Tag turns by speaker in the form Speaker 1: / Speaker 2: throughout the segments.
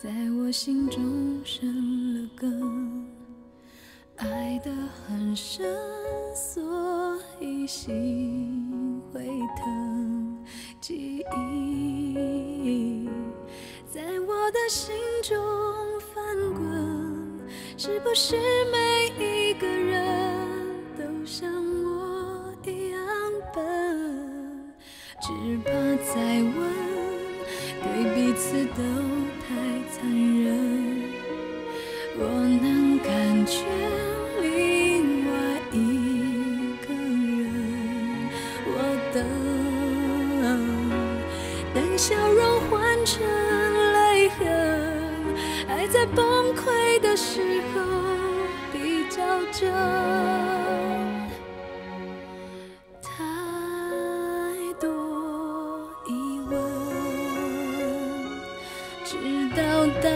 Speaker 1: 在我心中生了根，爱得很深，所以心会疼。记忆。在我的心中翻滚，是不是每一个人都像我一样笨？只怕再问，对彼此都太残忍。我能感觉另外一个人，我等，等笑容换成泪痕，爱在崩溃的时候比较真。知道答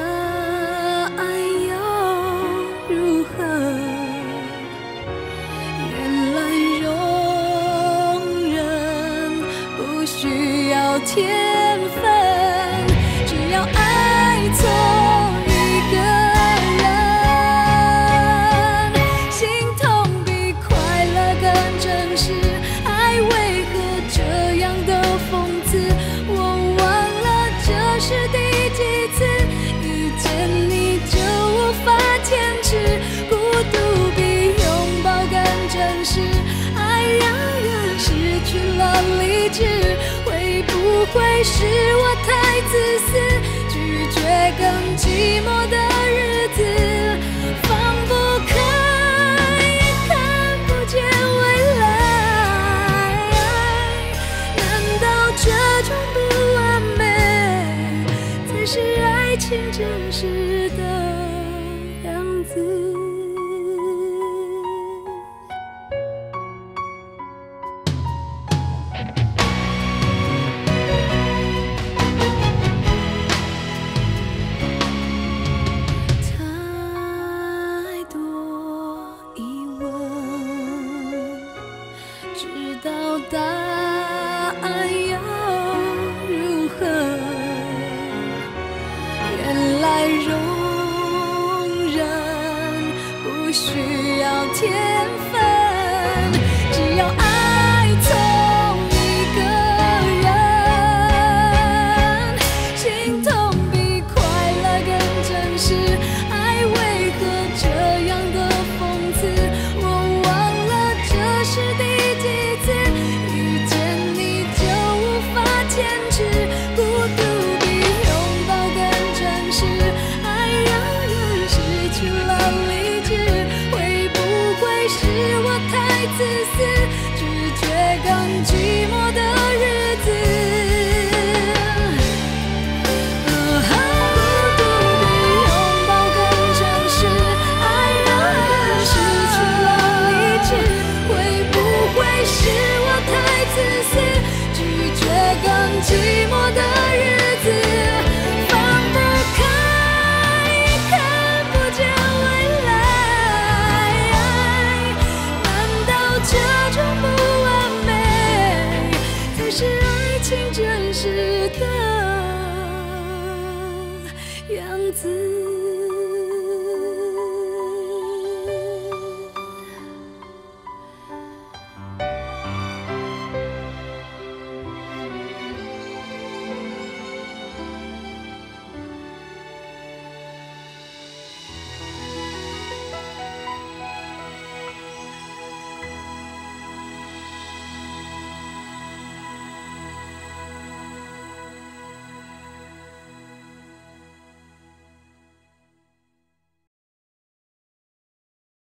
Speaker 1: 案又如何？原来容忍不需要天分，会是我太自私？拒绝更寂寞的日子，放不开，也看不见未来。难道这种不完美才是爱情真实的样子？道了理智，会不会是我太自私？拒绝更寂寞的是爱情真实的样子？